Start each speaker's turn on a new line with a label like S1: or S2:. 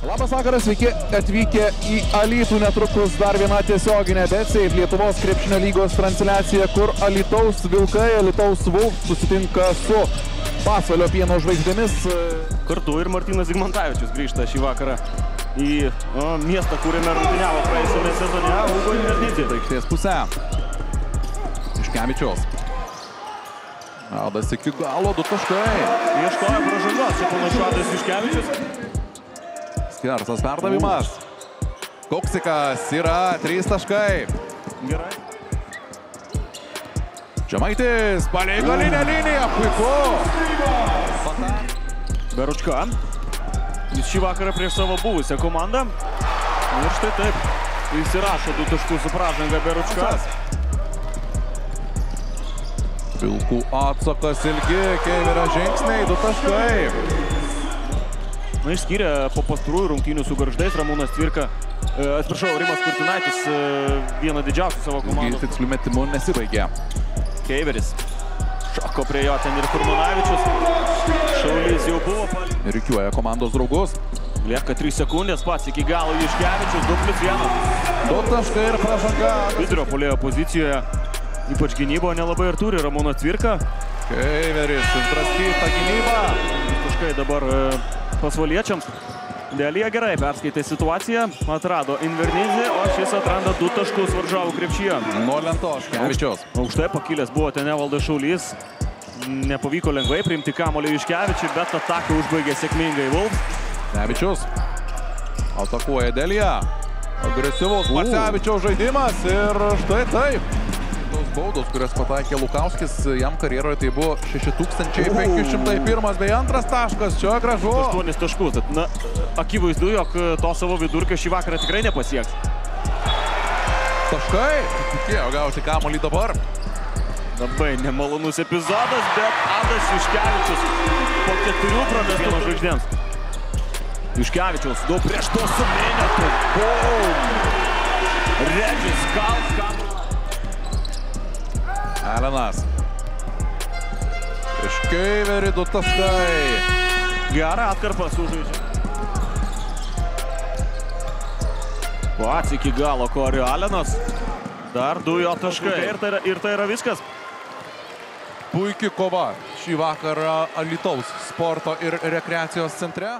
S1: Labas vakaras, sveiki atvykę į Alytų netrukus dar viena tiesioginė BetSafe Lietuvos krepšinio lygos transliacija, kur Alytaus Vilkai, Alytaus Vulf susitinka su Pasvalio pieno žvaigždėmis.
S2: Kartu ir Martinas Zigmantavičius grįžta šį vakarą į o, miestą, kuriame rungtyniavo praėjusiame sezone Ugo Invernizė.
S1: Aikštės pusę. Iškevičiaus. Adas iki galo, du taškai.
S2: Ieškojo pražangos, čia panašu Adas Iškevičius.
S1: Skersas perdavimas. Koksikas yra, trys taškai.
S2: Gerai.
S1: Žemaitis, palei galinę liniją, puiku.
S2: Beručka. Jis šį vakarą prieš savo buvusią komandą. Ir štai taip. Įsirašo du taškus su pražanga Beručka.
S1: Vilkų atsakas ilgi, Keiverio žingsniai, du taškai.
S2: Na, išskyrė po pastarųjų rungtynių su garždais Ramūnas Tvirka. E, atsiprašau, Rimas Kurtinaitis, e, vieną didžiausių savo komandos.
S1: Tikslių metimų nesibaigė.
S2: Keiveris. Šoko prie jo ten ir Kurmanavičius. Šaulys jau buvo. pal-
S1: Rikiuoja komandos draugus.
S2: Lieka 3 sekundės pats iki galo Iškevičius, 2 plus 1.
S1: Du taškai ir pražanga.
S2: Vidurio polėjo pozicijoje, ypač gynyboje nelabai ir turi Ramūną Tvirką.
S1: Keiveris, intraskyta gynyba.
S2: Taškai dabar e, pasvaliečiams. Dėlija gerai perskaitė situaciją, atrado Invernizį, o šis atranda du taškus varžovų krepšyje.
S1: Nuo lentos, Kevičiaus.
S2: Aukštai pakilęs buvo ten nevaldas Šaulys. Nepavyko lengvai priimti kamolį iš Kevičių, bet ataką užbaigė sėkmingai Wolves.
S1: Kevičius. Atakuoja Delija. Agresyvus Marcevičiaus žaidimas ir štai taip. Baudos, kurias pataikė Lukauskis, jam karjeroje tai buvo 6501 bei antras taškas. Čia gražu.
S2: 8 taškus. Tad, na, akivaizdu, jog to savo vidurkio šį vakarą tikrai nepasieks.
S1: Taškai. Tikėjo gauti kamolį dabar.
S2: Labai nemalonus epizodas, bet Adas Juškevičius po keturių pradėstų žvaigždėms. Juškevičiaus, daug prieš to suminėtų. Bum! Regis Kals, kam...
S1: Elenas. Iš Keiverį du taškai.
S2: Gerą atkarpą sužaidžia. Pats iki galo Korio Alenas. Dar du jo taškai. Ir tai, yra, ir tai yra viskas.
S1: Puikiai kova šį vakarą Alitaus sporto ir rekreacijos centre.